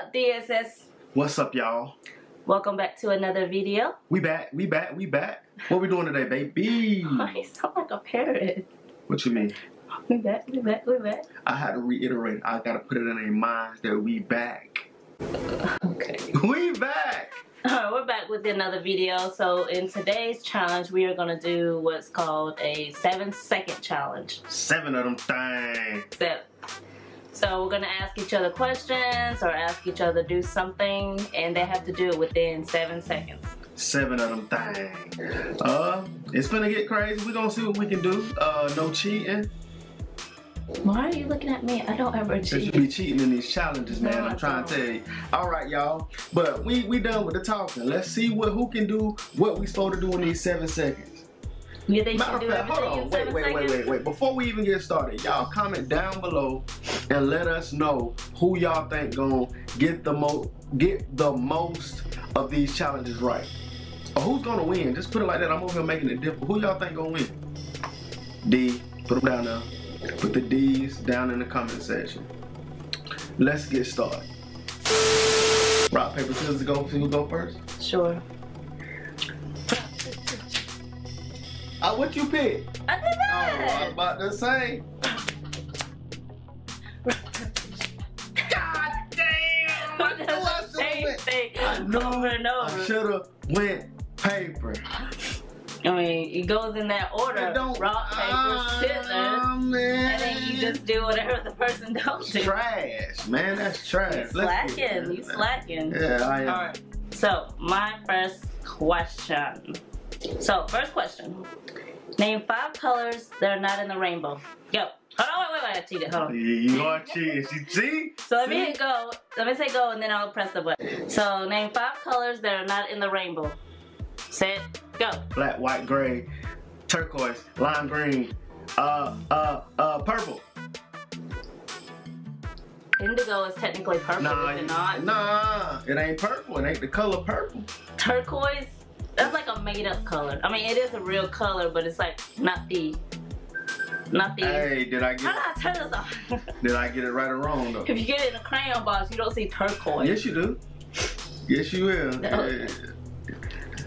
up, DSS? What's up, y'all? Welcome back to another video. We back, we back, we back. What we doing today, baby? Why you sound like a parrot? What you mean? We back, we back, we back. I had to reiterate. I gotta put it in their minds that we back. Okay. We back. Alright, we're back with another video. So in today's challenge, we are gonna do what's called a seven second challenge. Seven of them things. So, so we're gonna ask each other questions or ask each other do something, and they have to do it within seven seconds. Seven of them things. Uh, it's gonna get crazy. We're gonna see what we can do. Uh, no cheating. Why are you looking at me? I don't ever Cause you cheat. be cheating in these challenges, man. No, I'm trying to tell you. All right, y'all. But we we done with the talking. Let's see what who can do what we supposed to do in these seven seconds. You think Matter can of do fact, hold on. in Wait, seven wait, wait, wait, wait. Before we even get started, y'all comment down below and let us know who y'all think gonna get the most get the most of these challenges right. Or who's gonna win? Just put it like that. I'm over here making it different. Who y'all think gonna win? D. Put them down there. Put the D's down in the comment section. Let's get started. Rock, paper, scissors, go. Who go first? Sure. Uh, what you pick? I did Oh, I was about to say. God damn! I knew I That's the same should've thing I knew over and I should have went paper. I mean, it goes in that order: don't- rock, paper, Ah, scissors, man. and then you just do whatever the person don't do. trash, man. That's trash. You slacking. You slacking. Yeah, I am. All right. So my first question. So first question. Name five colors that are not in the rainbow. Go. Hold on. Wait, wait, wait. I cheated. Hold on. You, are cheating. She cheat. So let me hit go. Let me say go, and then I'll press the button. So name five colors that are not in the rainbow. Set. Go. Black, white, gray, turquoise, lime green, uh, uh, uh, purple. Indigo is technically purple, Nah, is it not? nah, it ain't purple. It ain't the color purple. Turquoise. That's like a made-up color. I mean, it is a real color, but it's like not the, not the. Hey, did I How get do I turn this off? did I get it right or wrong though? if you get it in a crayon box, you don't see turquoise. Yes, you do. Yes, you will. No. Yeah.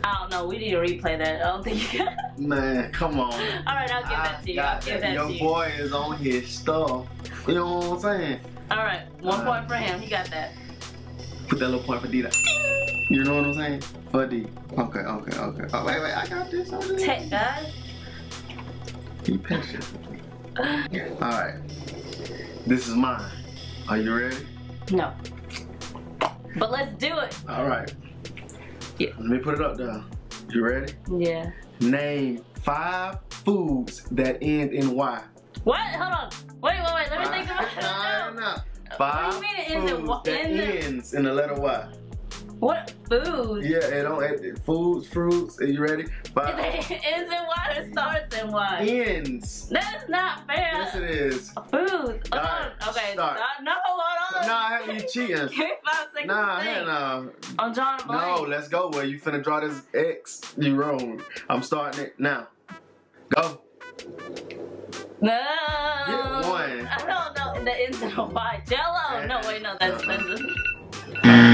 I don't know. We need to replay that. I don't think. you got Man, come on. All right, I'll give that I to you. I'll give that. that Your to you. boy is on his stuff. You know what I'm saying? All right, one Uh, point for him. He got that. Put that little point for D. You know what I'm saying? D. Okay, okay, okay. Oh, wait, wait. I got this. I got this. Tech guy. Be patient. All right. This is mine. Are you ready? No. But let's do it. All right. Yeah. Let me put it up there. You ready? Yeah. Name five foods that end in Y. What? Hold on. Wait, wait, wait. Let me think about it. nah. Five What do you mean it ends in foods wa- that in ends in the letter Y. What food? Yeah, it don't it, foods, fruits. Are you ready? It ends in or starts in Y? ends. That is not fair. Yes, it is. Food. Hold on. Okay. start. start. No, hold on. Nah, you cheating. Give me five seconds. Nah, to think. hell no. I'm drawing a blank. No, let's go. Where you finna draw this X? You wrong. I'm starting it now. Go. No. Get one. I don't know the ends in a Y. Jello. No, wait, no. That's, that's uh-huh. God.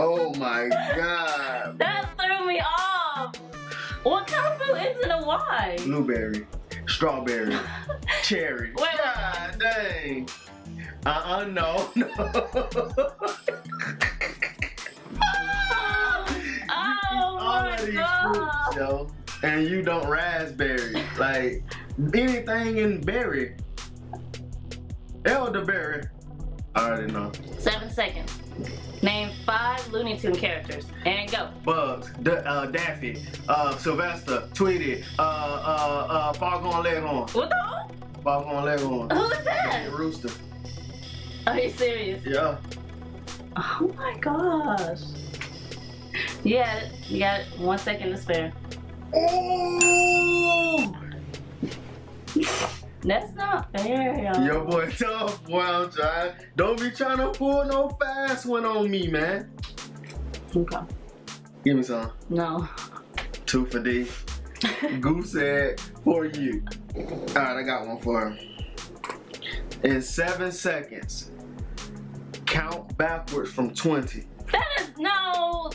Oh my God. that threw me off. What kind of food ends in a Y? Blueberry, strawberry, cherry. Wait, wait. Dang. Uh-uh, no, no. Oh, oh my god. fruits, yo. And you don't raspberry. Like anything in berry. Elderberry. I already know. Seven seconds. Name five Looney Tune characters. And go. Bugs, D- uh, Daffy, uh, Sylvester, Tweety, uh, uh, uh, Foghorn Leghorn, What the? Foghorn Leghorn, Who is that? Rooster. Are you serious? Yeah. Oh my gosh. Yeah, you got one second to spare. Ooh! That's not fair, y'all. Your boy tough, boy. I'm trying. Don't be trying to pull no fast one on me, man. Okay. Give me some. No. Two for D. Goose said for you. All right, I got one for her. In seven seconds, Count backwards from 20. That is no.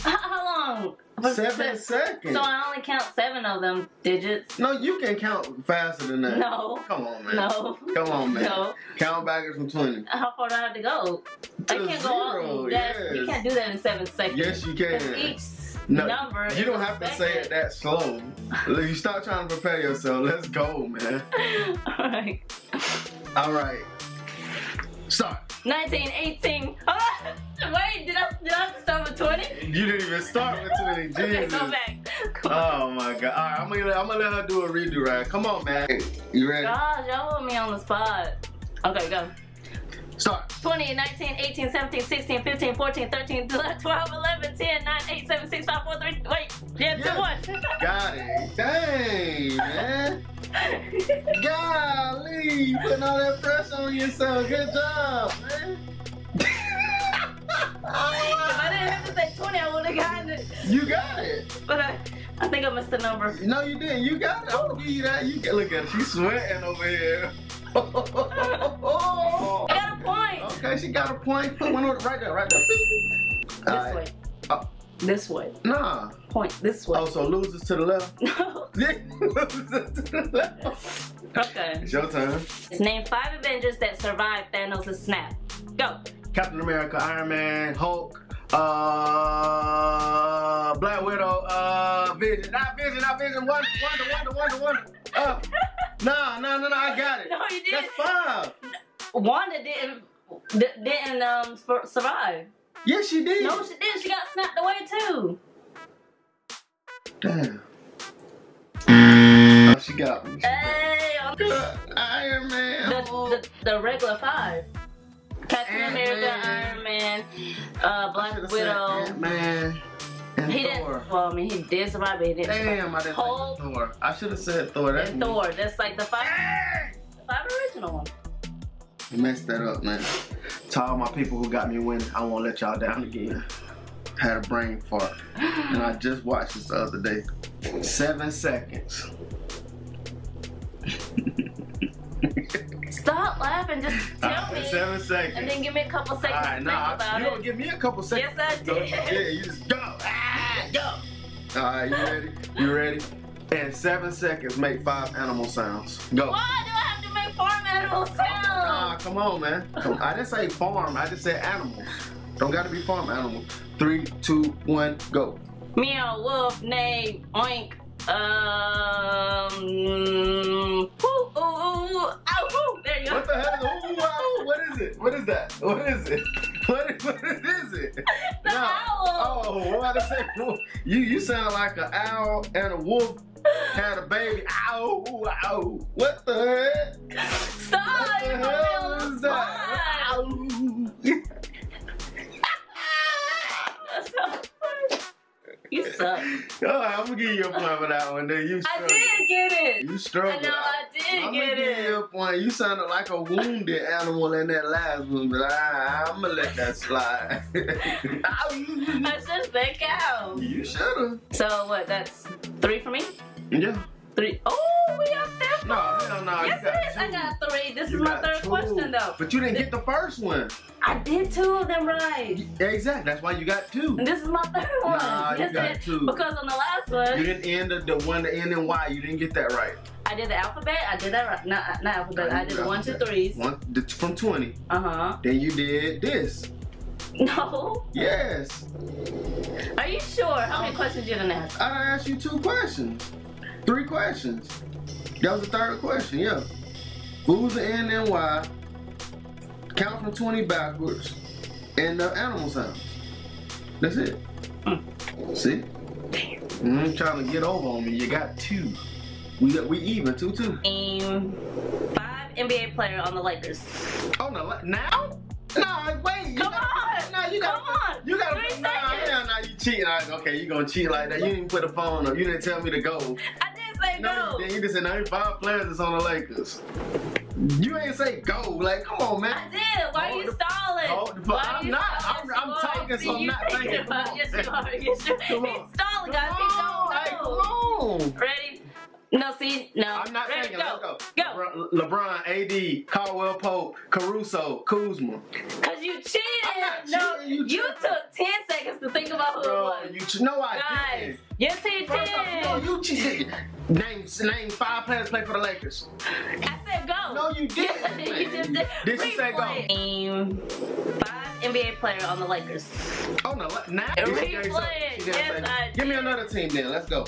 How long? Seven seconds. So I only count seven of them digits. no, you can count faster than that. No. Come on, man. No. Come on, man. No. Count backwards from 20. How far do I have to go? I can't go all zero, that. You can't do that in seven seconds. Yes, you can. Each No, number. You don't have to say it that slow. You stop trying to prepare yourself. Let's go, man. Alright. All right. Start. 19, 18. Ah, wait, did I, did I have to start with 20? You didn't even start with 20. Jesus. Okay, go back. Come on. Oh my god. All right, I'm gonna, I'm gonna let her do a redo right. Come on, man. You ready? Gosh, y'all put me on the spot. Okay, go. Start. 20, 19, 18, 17, 16, 15, 14, 13, 12, 11, 10, 9, 8, 7, 6, 5, 4, 3. Wait, yeah, Yeah. 2, 1. Got it. Dang, man. Golly, you putting all that pressure on yourself. Good job, man. If I didn't have to say 20, I would have gotten it. you got it. But I, I think I missed the number. No, you didn't. You got it. I'm gonna give you that. You can look at her. She's sweating over here. I point. okay, she got a point. Put one on right there, right there. This Alright. way. Oh. This way. Nah. Point this way. Oh, so losers to the left. No. losers to the left. Okay. It's your turn. It's name five Avengers that survived Thanos' snap. Go. Captain America, Iron Man, Hulk, uh, Black Widow, uh, Vision, not Vision, not Vision, Wonder, Wonder, Wonder, Wonder, Wonder. Uh, nah, nah, nah, nah, I got it. No, you didn't. five. Wanda didn't didn't um survive. Yes, she did. No, she did. She got snapped away too. Damn. Oh, she got me. Hey, I'm Uh, Iron Man. the, the, the regular five. Captain Ant-Man. America, Iron Man, uh, Black Widow. Ant-Man and He Thor. didn't. Well, I mean, he did survive, but he didn't. survive. Damn, I didn't Hulk. think Thor. I should have said Thor. That's And. Thor. That's like the five, the five original ones. You messed that up, man. To all my people who got me winning, I won't let y'all down again. Had a brain fart. And I just watched this the other day. Seven seconds. Stop laughing. Just tell me, Seven seconds. and then give me a couple seconds Alright, to think nah, about you it. don't give me a couple seconds. Yes, I Go- did. Yeah, you just go. Ah, go. Alright, you ready? You ready? In seven seconds, make five animal sounds. Go. Why farm animal Ah, come on, man. I didn't say farm. I just said animals. Don't gotta be farm animals. Three, two, one, go. Meow, wolf, neigh, oink. Um. Ooh, ooh, ooh, ow, woo. There you go. What the hell? Ooh, what is it? What is that? What is it? What is, what is it? The owl. Oh, what I say? You you sound like an owl and a wolf had a baby. Ow, ow. What the heck? Stop! What the You put me hell is that? Ow. That's so funny. You suck. Oh, right, I'm gonna give you a point for that one. Then you I struggled. did get it. You I struggled. know I did I'm get gonna give you it. a point. You sounded like a wounded animal in that last one, but I, I'm gonna let that slide. I should think out. you should've. So what? That's three for me. Yeah. Three. Oh, we up there. No, hell no. Yes, it is. I got three. This You is my third two. question, though. But you didn't get the first one. I did two of them right. Exactly. That's why you got two. And this is my third one. Nah, you got it two. Because on the last one, You didn't end the, the one to end in Y. You didn't get that right. I did the alphabet. I did that right. Not, not alphabet. I did the one, two, threes. One the, from 20. Uh huh. Then you did this. No. Yes. Are you sure? How many questions you didn't ask? I asked you two questions. Three questions. That was the third question, yeah. Who's the N and Y? Count from 20 backwards. And the animal sounds. That's it. Hmm. See? I'm mm-hmm. trying to get over on me. You got two. We got we even two two. Name five NBA player on the Lakers. Oh no, now? No, wait. You Come got, on. No, you gotta. Come on. You gotta. Three Nah, seconds. hell nah, you cheating. Right, okay, you gonna cheat like that? You didn't put a phone up. You didn't tell me to go. I didn't say No, no. you didn't. You just said name five players that's on the Lakers. You ain't say go. Like, come on, man. I did. Why are you stalling? the- Why I'm not. I'm- I'm talking, so I'm not thinking. About-. Yes, you are. Yes, you Come He's on. stalling, guys. He on, don't know. come on. Ready? No, see, no. I'm not Ready, thinking. Go. Let's go. Go. LeBron, LeBron, AD, Caldwell Pope, Caruso, Kuzma. Cause you cheated. No, cheating, you you took ten seconds to think about who it Bro, was. you no, I Guys, didn't. Yes, he First off, did. no, you cheated. Name name five players play for the Lakers. I said go. No, you didn't. you just did. Did she say go? Name five NBA player on the Lakers. Oh no, now Replay some- it. Yes, I Give me another team then. Let's go.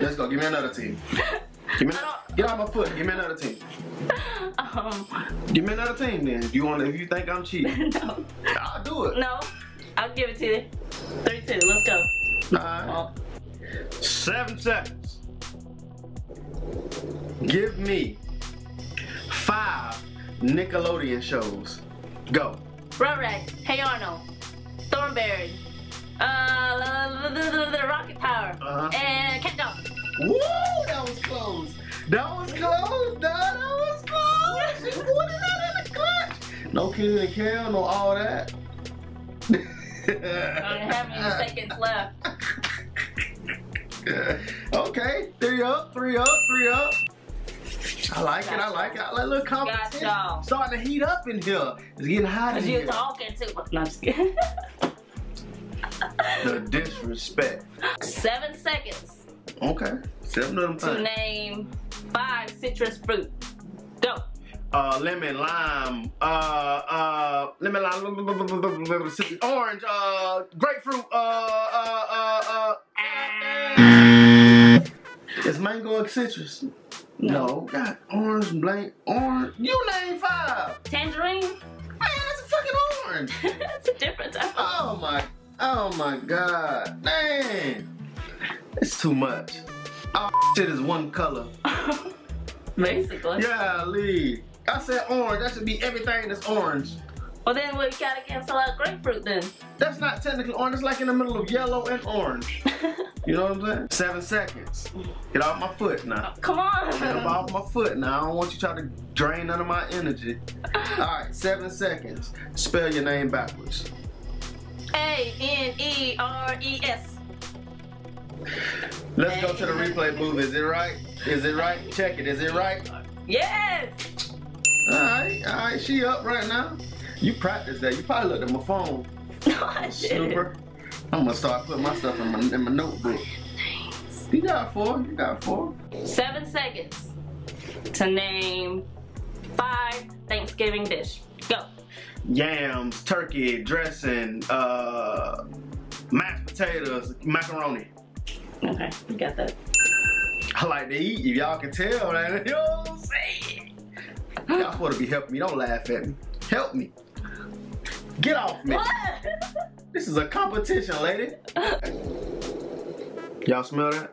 Let's go. Give me another team. Give me. Get off my foot. Give me another team. Um, Give me another team then. If you want, if you think I'm cheating, no, I'll do it. no. I'll give it to you. Three, two. Let's go. All right. Oh, Seven seconds. Give me five Nickelodeon shows. Go. Rugrats. Hey Arnold. Thornberry. Uh, the, the, the, the Rocket Power. Uh-huh. And Cat Dog. Woo! That was close. That was close. That was close. She put it out in the clutch. No Kenan and Kel, no all that. I don't have any seconds left. okay, three up, three up, three up. I like it. I like it. I like a little competition. y'all. Starting to heat up in here. It's getting hot in Cause you here. talking too much. No, I'm just kidding. The disrespect. Seven seconds Okay, seven of them to things. name five citrus fruit. Go. Uh, lemon, lime, uh, uh, lemon, lime, orange, uh, grapefruit, uh, uh, uh, uh. Is mango citrus? No. God, orange, blank, orange. You name five. Tangerine. Man, that's a fucking orange. That's a different type. Oh my, oh my God. Dang. It's too much. All shit is one color. Basically. Yeah, Lee. I said orange. That should be everything that's orange. Well, then we gotta cancel out grapefruit then. That's not technically orange. It's like in the middle of yellow and orange. You know what I'm saying? Seven seconds. Get off my foot now. Oh, come on. Get off my foot now. I don't want you to try to drain none of my energy. All right, seven seconds. Spell your name backwards. A N E R E S. Let's go to the replay booth. Is it right? Is it right? Check it. Is it right? Yes. All right, all right. She up right now. You practiced that. You probably looked at my phone. No, I. Snooper. I'm gonna start putting my stuff in my in my notebook. You got four. You got four. Seven seconds to name five Thanksgiving dish. Go. Yams, turkey, dressing, uh, mashed potatoes, macaroni. Okay, you got that. I like to eat. If y'all can tell, man. You know what I'm saying? Y'all supposed to be helping me. Don't laugh at me. Help me. Get off me. What? This is a competition, lady. Y'all smell that?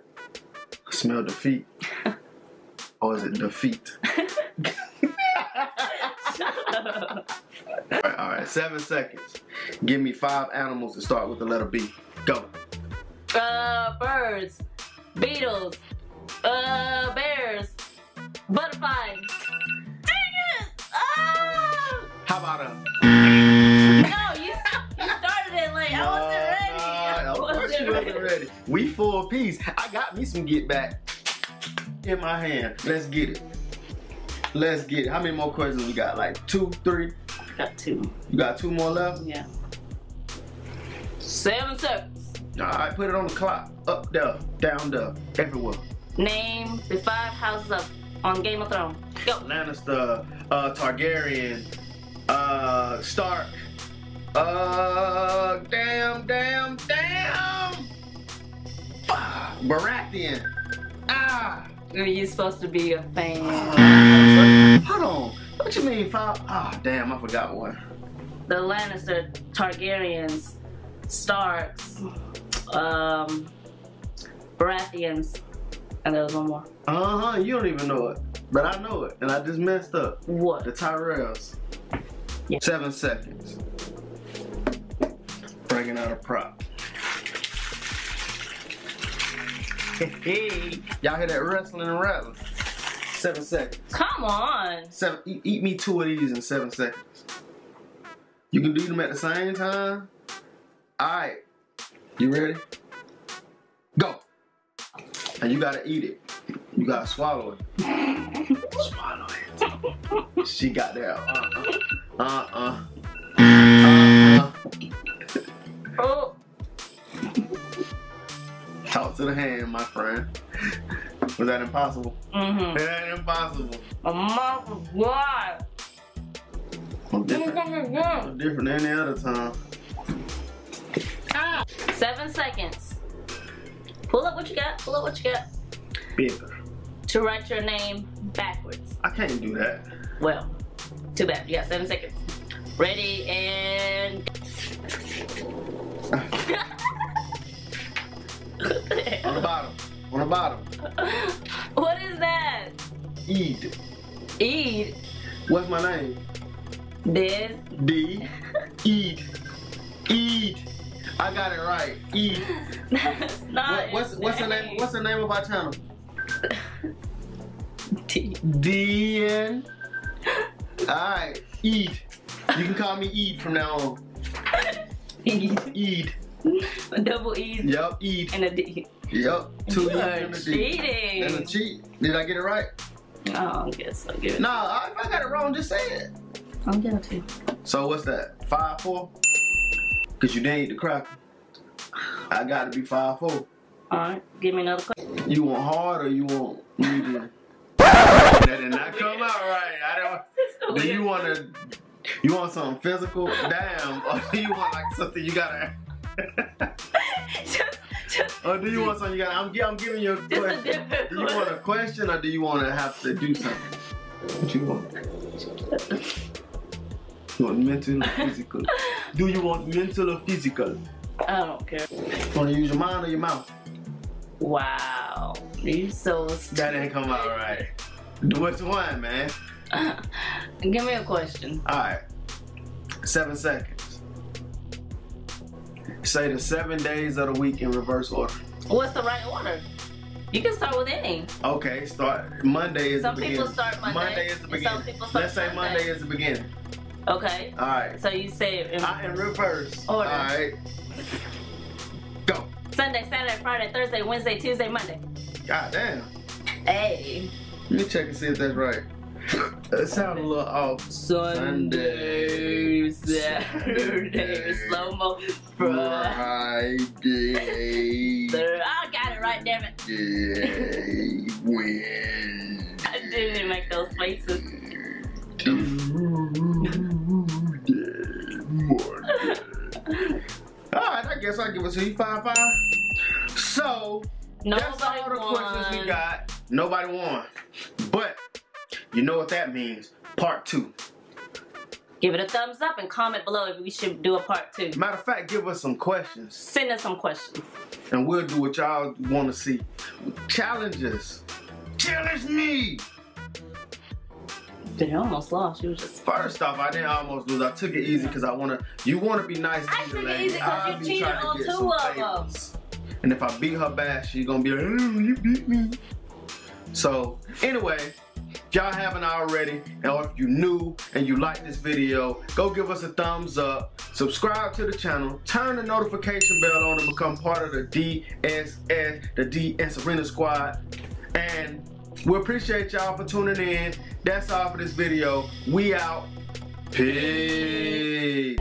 I smell defeat. Or is it defeat? all right, all right, seven seconds. Give me five animals that start with the letter B. Go. uh, birds, beetles, uh, bears, butterflies. Dang it! Ah! How about a? You ready. ready. We full piece. I got me some get back in my hand. Let's get it. Let's get it. How many more questions we got? Like two, three? Got two. You got two more left? Yeah. Seven seconds. All right, put it on the clock. Up there, down there, everywhere. Name the five houses up on Game of Thrones. Go. Lannister, uh, Targaryen, uh, Stark, uh, damn, damn, damn, Baratheon. Ah. You're supposed to be a fan. Hold on. What you mean five? Ah, damn, I forgot one. The Lannister, Targaryens, Starks, um, Baratheons, and there was one more. Uh huh. You don't even know it, but I know it, and I just messed up. What? The Tyrells. Yeah. Seven seconds. Bringing out a prop. Y'all hear that wrestling and rattling? Seven seconds. Come on. Seven. Eat, eat me two of these in seven seconds. You can do them at the same time. All right. You ready? Go. And you gotta eat it. You gotta swallow it. swallow it. She got that. Uh uh. Uh uh. To the hand, my friend. Was that impossible? mm-hmm. That ain't impossible. My mouth is wide. I'm different. I'm different than any other time. Seven seconds. Pull up what you got. Pull up what you got. Bigger. To write your name backwards. I can't do that. Well, too bad. You got seven seconds. Ready and. What's my name? This. D. Eid. Eid. I got it right. Eid. That's not. What, what's what's the name? What's the name of our channel? T. D N. Alright. Eid. You can call me Eid from now on. Eid. Eid. A double E Yup. Eid. and a D. Yup. Two You E's and a D. cheating. And a cheat. Did I get it right? Oh, I guess I'll give it. I- if I got it wrong, just say it. I'm too. So what's that? Five four? Cause you didn't eat the cracker. I gotta be five four. Alright, give me another question. You want hard or you want medium? that did not come out right. I don't. Do you want to? You want something physical? Damn. Or do you want like something you gotta? just, just, Or do you want something you gotta? I'm, I'm giving you a just a question. Do you want a question or do you want to have to do something? What you want? You want mental or physical? Do you want mental or physical? I don't care. You Want to use your mind or your mouth? Wow. You so That didn't come out right. Do what you want, man. Give me a question. All right. Seven seconds. Say the seven days of the week in reverse order. What's the right order? You can start with any. Okay, start. Monday is Some the people beginning. start Monday, Monday is the beginning. some people start Let's say Sunday. Monday is the beginning. Okay. All right. So you say it in I in reverse. Order. All right. Go. Sunday, Saturday, Friday, Thursday, Wednesday, Tuesday, Monday. God damn. Hey. Let me check and see if that's right. It sounds a little off. Sunday, Saturday, Saturday. slow mo, Friday. Friday. I got it right, damn it. Day. When. I didn't make those faces. Alright, I guess I'll give it to you five five. So that's all the questions we got. Nobody won. But you know what that means. Part two. Give it a thumbs up and comment below if we should do a part two. Matter of fact, give us some questions. Send us some questions. And we'll do what y'all want to see. Challenges. Challenge me. They almost lost. You was just. First off, I didn't almost lose. I took it easy because I wanna. You wanna be nice to I took it lady. easy 'cause I'll you be cheated on two of favors. And if I beat her back, she's gonna be like, oh, you beat me. So anyway, if y'all haven't already, or if you new and you like this video, go give us a thumbs up, subscribe to the channel, turn the notification bell on to become part of the DSS, the Dee and Serena Squad. And we appreciate y'all for tuning in. That's all for this video. We out. Peace.